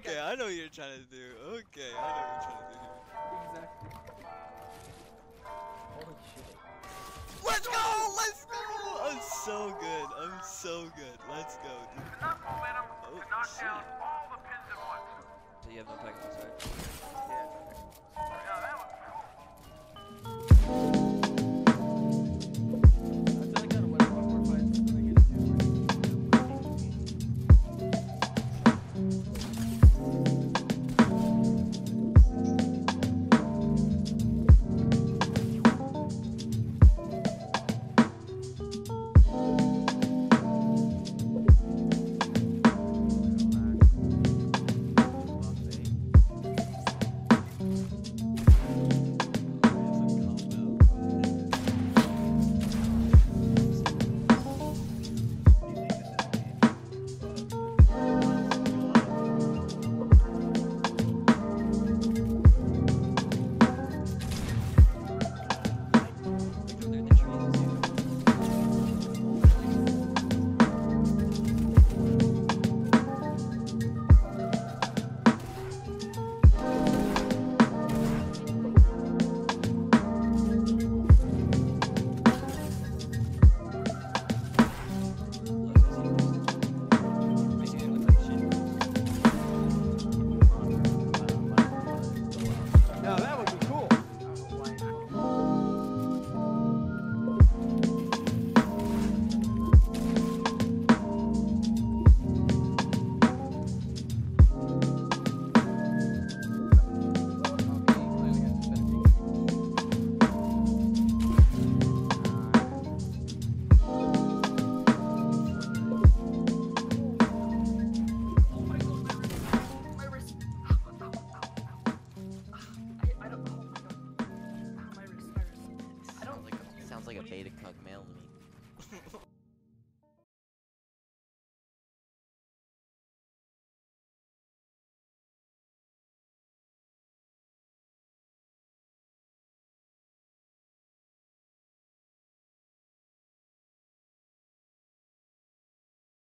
okay, I know what you're trying to do. Okay, I know what you're trying to do. Exactly. Holy shit. Let's go! Let's go! I'm so good. I'm so good. Let's go, dude. Enough momentum Oh, to knock shit. down all the pins at once. So you have no Pegasus, right? Like a beta cuck male to me.